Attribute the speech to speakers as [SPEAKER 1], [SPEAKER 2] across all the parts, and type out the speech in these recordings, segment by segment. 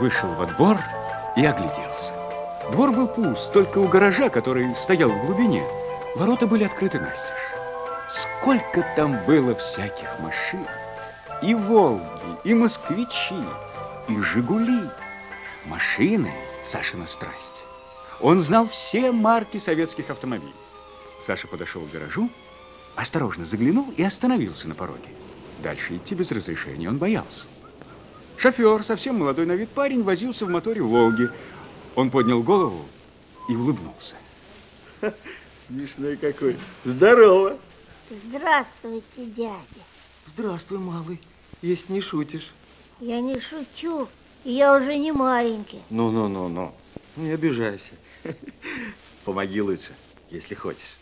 [SPEAKER 1] вышел во двор и огляделся. Двор был пуст, только у гаража, который стоял в глубине, ворота были открыты настежь. Сколько там было всяких машин. И «Волги», и «Москвичи», и «Жигули». Машины – Сашина страсть. Он знал все марки советских автомобилей. Саша подошел к гаражу, осторожно заглянул и остановился на пороге. Дальше идти без разрешения он боялся. Шофер, совсем молодой на вид парень, возился в моторе «Волги». Он поднял голову и улыбнулся.
[SPEAKER 2] Смешной какой. Здорово.
[SPEAKER 3] Здравствуйте, дядя.
[SPEAKER 2] Здравствуй, малый. Есть не шутишь.
[SPEAKER 3] Я не шучу. Я уже не маленький.
[SPEAKER 2] Ну-ну-ну-ну. Не обижайся. Помоги лучше, если хочешь.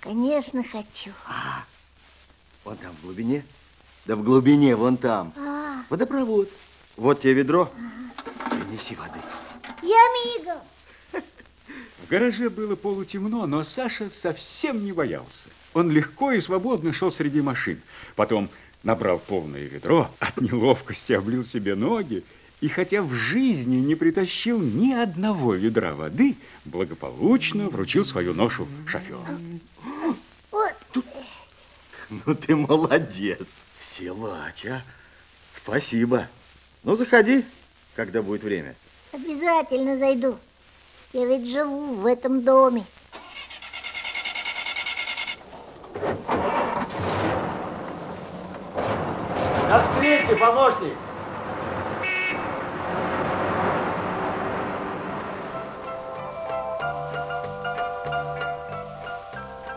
[SPEAKER 3] Конечно, хочу.
[SPEAKER 2] А, вон там в глубине. Да в глубине, вон там.
[SPEAKER 3] А.
[SPEAKER 2] Водопровод. Вот тебе ведро. Принеси воды.
[SPEAKER 3] Я мигом.
[SPEAKER 1] В гараже было полутемно, но Саша совсем не боялся. Он легко и свободно шел среди машин. Потом набрал полное ведро, от неловкости облил себе ноги и, хотя в жизни не притащил ни одного ведра воды, благополучно вручил свою ношу шоферу.
[SPEAKER 2] Ну ты молодец. Силач, а. Спасибо. Ну, заходи, когда будет время.
[SPEAKER 3] Обязательно зайду. Я ведь живу в этом доме.
[SPEAKER 2] До встречи, помощник.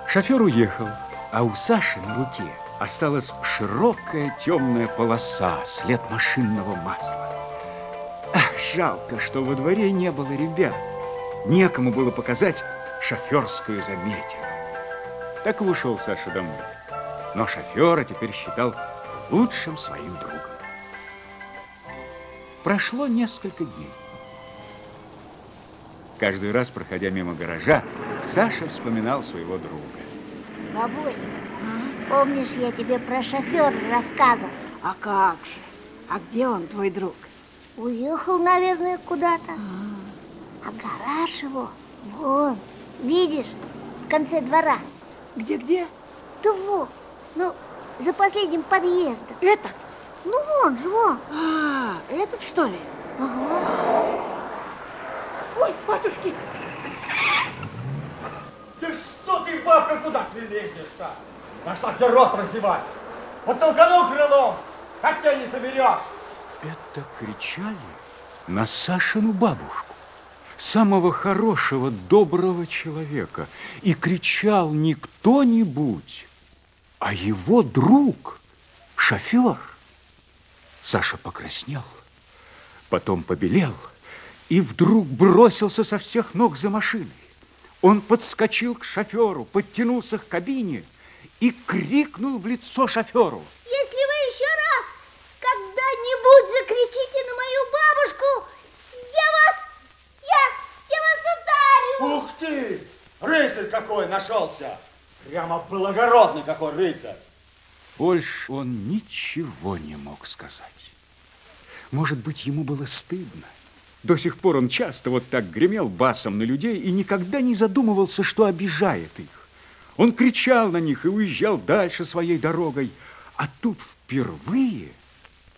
[SPEAKER 1] Шофер уехал, а у Саши на руке осталась широкая темная полоса, след машинного масла. Ах, жалко, что во дворе не было ребят. Некому было показать шоферскую заметину. Так и ушел Саша домой. Но шофера теперь считал лучшим своим другом. Прошло несколько дней. Каждый раз, проходя мимо гаража, Саша вспоминал своего друга.
[SPEAKER 3] Бабуль, помнишь, я тебе про шофера рассказывал?
[SPEAKER 4] А как же? А где он, твой друг?
[SPEAKER 3] Уехал, наверное, куда-то. А гараж его вон, видишь, в конце двора.
[SPEAKER 4] Где-где?
[SPEAKER 3] Да вот, ну, за последним подъездом.
[SPEAKER 4] Это?
[SPEAKER 3] Ну, вон же, вон.
[SPEAKER 4] А, этот что ли?
[SPEAKER 3] Ага.
[SPEAKER 4] Ой, батюшки!
[SPEAKER 5] Ты что ты, бабка, куда ты лезешь-то? Нашла тебе рот разевать. Подтолкану крылом, тебя не соберешь.
[SPEAKER 1] Это кричали на Сашину бабушку, самого хорошего, доброго человека. И кричал не кто-нибудь, а его друг, шофер. Саша покраснел, потом побелел и вдруг бросился со всех ног за машиной. Он подскочил к шоферу, подтянулся к кабине и крикнул в лицо шоферу.
[SPEAKER 3] Если вы еще раз когда-нибудь закричите на мою бабушку, я вас, я, я вас ударю.
[SPEAKER 5] Ух ты! Рыцарь какой нашелся! Прямо благородный какой рыцарь!
[SPEAKER 1] Больше он ничего не мог сказать. Может быть, ему было стыдно. До сих пор он часто вот так гремел басом на людей и никогда не задумывался, что обижает их. Он кричал на них и уезжал дальше своей дорогой. А тут впервые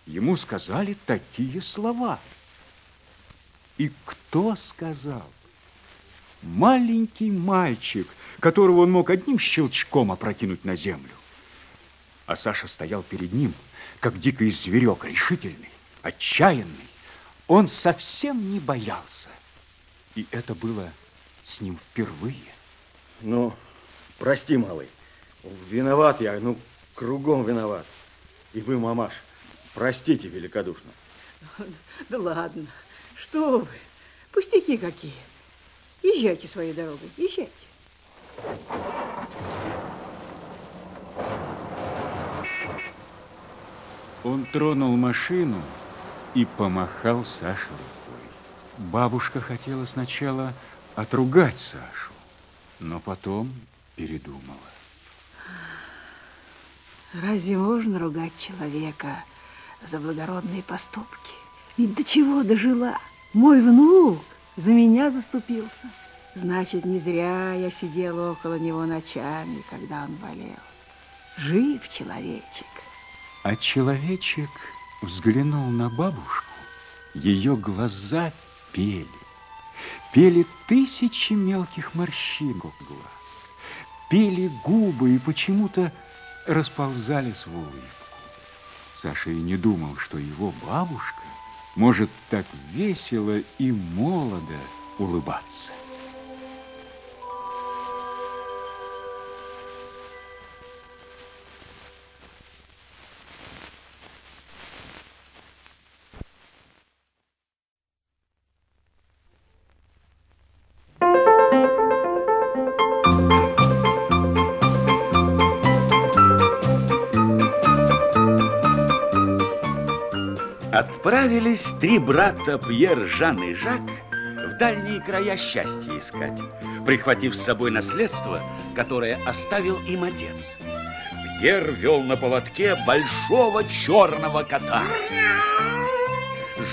[SPEAKER 1] ему сказали такие слова. И кто сказал? Маленький мальчик, которого он мог одним щелчком опрокинуть на землю. А Саша стоял перед ним, как дикий зверек, решительный, отчаянный. Он совсем не боялся. И это было с ним впервые.
[SPEAKER 2] Ну, прости, малый. Виноват я, ну, кругом виноват. И вы, мамаш, простите великодушно.
[SPEAKER 4] Да ладно, что вы, пустяки какие. Езжайте своей дорогой, езжайте.
[SPEAKER 1] Он тронул машину и помахал Саше рукой. Бабушка хотела сначала отругать Сашу, но потом передумала.
[SPEAKER 4] Разве можно ругать человека за благородные поступки? Ведь до чего дожила? Мой внук за меня заступился. Значит, не зря я сидела около него ночами, когда он болел. Жив человечек.
[SPEAKER 1] А человечек взглянул на бабушку. Ее глаза пели. Пели тысячи мелких морщинок глаз. Пели губы и почему-то расползались в улыбку. Саша и не думал, что его бабушка может так весело и молодо улыбаться.
[SPEAKER 6] Отправились три брата Пьер, Жан и Жак в дальние края счастья искать, прихватив с собой наследство, которое оставил им отец. Пьер вел на поводке большого черного кота.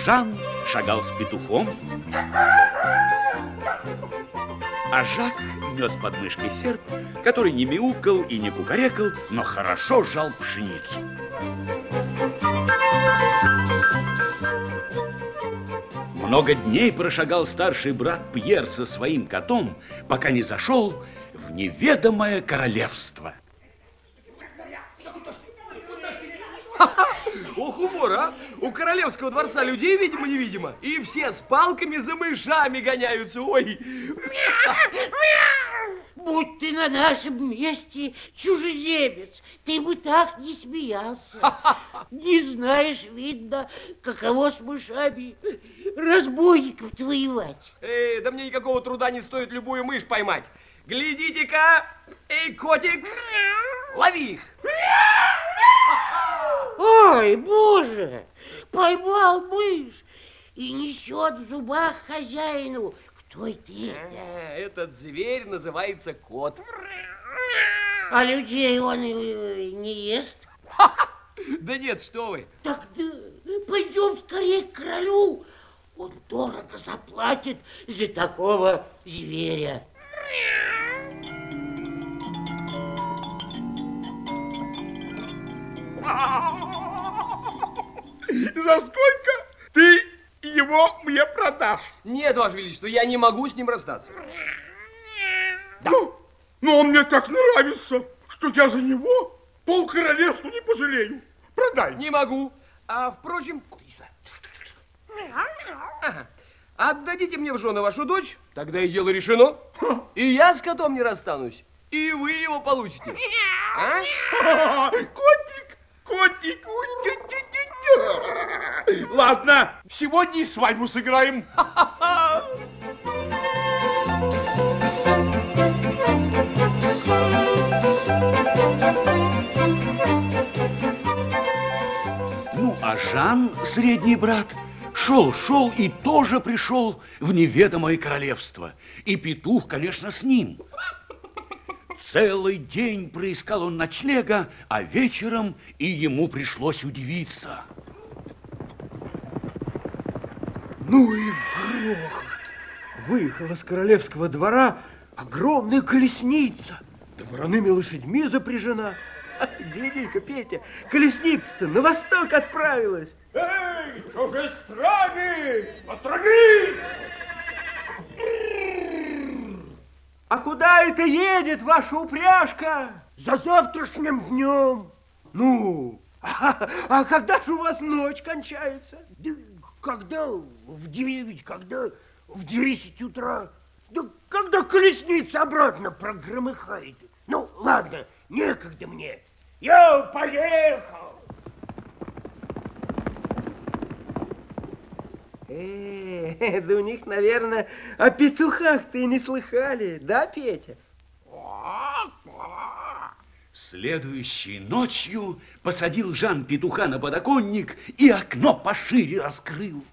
[SPEAKER 6] Жан шагал с петухом, а Жак нес под мышкой серп, который не мяукал и не кукарекал, но хорошо жал пшеницу. Много дней прошагал старший брат Пьер со своим котом, пока не зашел в неведомое королевство.
[SPEAKER 7] Ох, умор, а! У королевского дворца людей, видимо-невидимо, и все с палками за мышами гоняются. Ой!
[SPEAKER 8] Будь ты на нашем месте чужеземец, ты бы так не смеялся. Не знаешь, видно, каково с мышами разбойников воевать.
[SPEAKER 7] Эй, да мне никакого труда не стоит любую мышь поймать. Глядите-ка, эй, котик, лови их.
[SPEAKER 8] Ой, боже, поймал мышь и несет в зубах хозяину. Кто это?
[SPEAKER 7] Э, Этот зверь называется кот.
[SPEAKER 8] А людей он э, не ест?
[SPEAKER 7] Да нет, что вы.
[SPEAKER 8] Тогда пойдем скорее к королю. Он дорого заплатит за такого зверя.
[SPEAKER 5] За сколько ты его мне продашь?
[SPEAKER 7] Нет, Ваше Величество, я не могу с ним расстаться.
[SPEAKER 5] Ну, но он мне так нравится, что я за него пол королевства не пожалею. Продай.
[SPEAKER 7] Не могу. А, впрочем, Ага. отдадите мне в жены вашу дочь, тогда и дело решено. И я с котом не расстанусь, и вы его получите. А?
[SPEAKER 5] Котик, котик. Ладно, сегодня и свадьбу сыграем.
[SPEAKER 6] Ну, а Жан, средний брат, шел, шел и тоже пришел в неведомое королевство. И петух, конечно, с ним. Целый день проискал он ночлега, а вечером и ему пришлось удивиться.
[SPEAKER 9] Ну и грохот! Выехала с королевского двора огромная колесница, да вороными лошадьми запряжена. Гляди-ка, Петя, колесница-то на восток отправилась.
[SPEAKER 5] Эй, чужестранец, острогись!
[SPEAKER 9] А куда это едет ваша упряжка?
[SPEAKER 8] За завтрашним днем.
[SPEAKER 9] Ну, а, а когда же у вас ночь кончается?
[SPEAKER 8] Да когда в девять, когда в десять утра. Да когда колесница обратно прогромыхает. Ну, ладно, некогда мне. Я поехал.
[SPEAKER 9] Э, да у них, наверное, о петухах-то и не слыхали, да, Петя?
[SPEAKER 6] Следующей ночью посадил Жан петуха на подоконник и окно пошире раскрыл.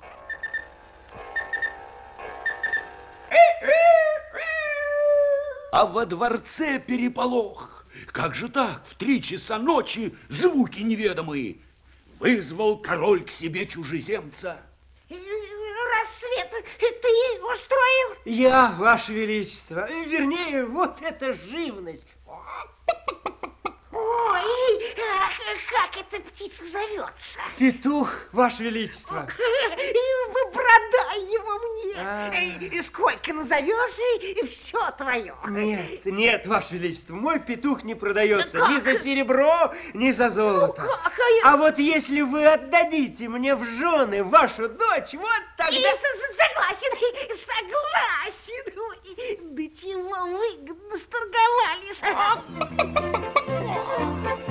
[SPEAKER 6] А во дворце переполох. Как же так? В три часа ночи звуки неведомые. Вызвал король к себе чужеземца. Э, рассвет ты устроил?
[SPEAKER 9] Я, Ваше Величество. Вернее, вот эта живность
[SPEAKER 8] а как эта птица зовется?
[SPEAKER 9] Петух, Ваше Величество.
[SPEAKER 8] Вы продай его мне.
[SPEAKER 9] А.
[SPEAKER 8] Эй, Сколько назовешь, и все твое.
[SPEAKER 9] Нет, нет, Ваше Величество, мой петух не продается
[SPEAKER 8] Да
[SPEAKER 9] ни
[SPEAKER 8] как?
[SPEAKER 9] за серебро, ни за золото.
[SPEAKER 8] Ну как? А
[SPEAKER 9] А вот если вы отдадите мне в жены вашу дочь, вот
[SPEAKER 8] И
[SPEAKER 9] тогда...
[SPEAKER 8] с- согласен, согласен. Да чего выгодно сторговались.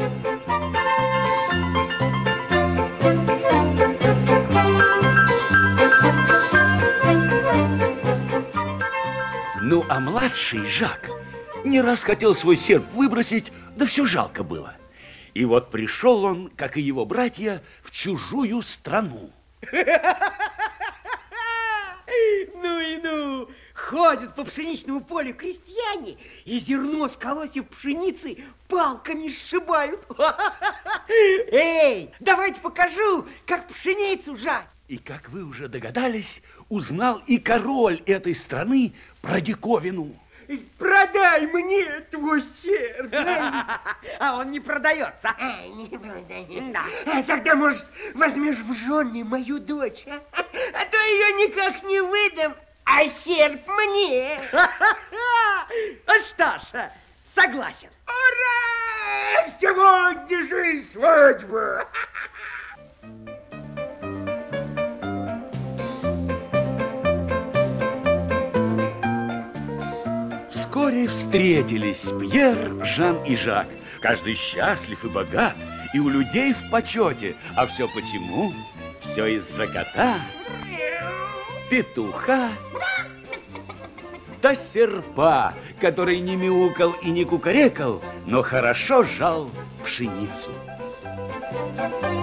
[SPEAKER 6] Ну, а младший Жак не раз хотел свой серп выбросить, да все жалко было. И вот пришел он, как и его братья, в чужую страну.
[SPEAKER 10] Ну и ну, ходят по пшеничному полю крестьяне и зерно с колосьев пшеницы палками сшибают. Эй, давайте покажу, как пшеницу жать.
[SPEAKER 6] И, как вы уже догадались, узнал и король этой страны про диковину.
[SPEAKER 9] Продай мне твой серп.
[SPEAKER 10] А он не продается.
[SPEAKER 8] Да.
[SPEAKER 9] А тогда, может, возьмешь в жены мою дочь, а? А то ее никак не выдам, а серп мне.
[SPEAKER 10] Сташа, согласен.
[SPEAKER 9] Ура! Сегодня же свадьба.
[SPEAKER 6] Вскоре встретились Пьер, Жан и Жак. Каждый счастлив и богат, и у людей в почете. А все почему? Все из-за кота, петуха, да серпа, который не мяукал и не кукарекал, но хорошо жал пшеницу.
[SPEAKER 8] Thank